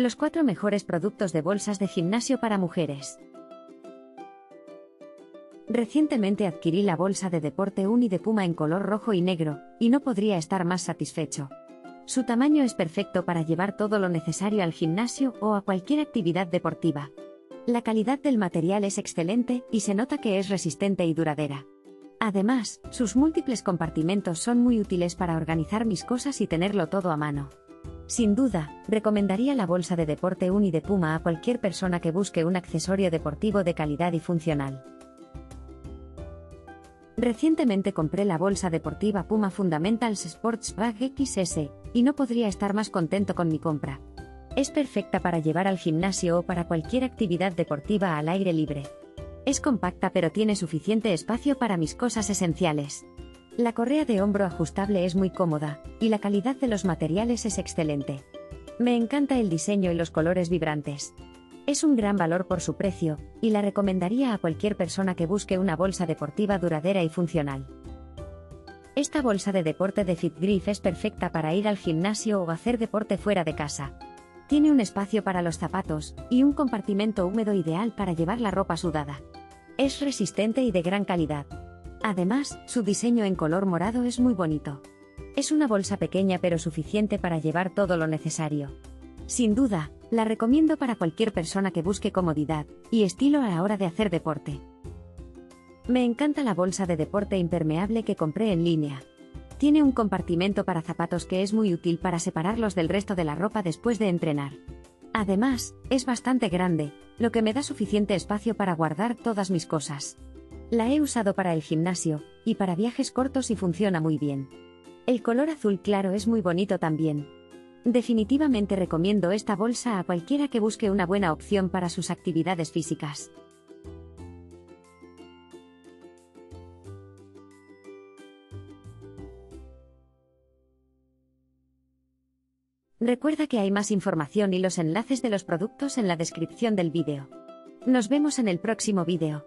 Los cuatro mejores productos de bolsas de gimnasio para mujeres. Recientemente adquirí la bolsa de deporte Uni de Puma en color rojo y negro, y no podría estar más satisfecho. Su tamaño es perfecto para llevar todo lo necesario al gimnasio o a cualquier actividad deportiva. La calidad del material es excelente y se nota que es resistente y duradera. Además, sus múltiples compartimentos son muy útiles para organizar mis cosas y tenerlo todo a mano. Sin duda, recomendaría la bolsa de deporte Uni de Puma a cualquier persona que busque un accesorio deportivo de calidad y funcional. Recientemente compré la bolsa deportiva Puma Fundamentals Sports Bag XS, y no podría estar más contento con mi compra. Es perfecta para llevar al gimnasio o para cualquier actividad deportiva al aire libre. Es compacta pero tiene suficiente espacio para mis cosas esenciales. La correa de hombro ajustable es muy cómoda, y la calidad de los materiales es excelente. Me encanta el diseño y los colores vibrantes. Es un gran valor por su precio, y la recomendaría a cualquier persona que busque una bolsa deportiva duradera y funcional. Esta bolsa de deporte de FitGriff es perfecta para ir al gimnasio o hacer deporte fuera de casa. Tiene un espacio para los zapatos y un compartimento húmedo ideal para llevar la ropa sudada. Es resistente y de gran calidad. Además, su diseño en color morado es muy bonito. Es una bolsa pequeña pero suficiente para llevar todo lo necesario. Sin duda, la recomiendo para cualquier persona que busque comodidad y estilo a la hora de hacer deporte. Me encanta la bolsa de deporte impermeable que compré en línea. Tiene un compartimento para zapatos que es muy útil para separarlos del resto de la ropa después de entrenar. Además, es bastante grande, lo que me da suficiente espacio para guardar todas mis cosas. La he usado para el gimnasio, y para viajes cortos y funciona muy bien. El color azul claro es muy bonito también, Definitivamente recomiendo esta bolsa a cualquiera que busque una buena opción para sus actividades físicas. Recuerda que hay más información y los enlaces de los productos en la descripción del vídeo. Nos vemos en el próximo vídeo.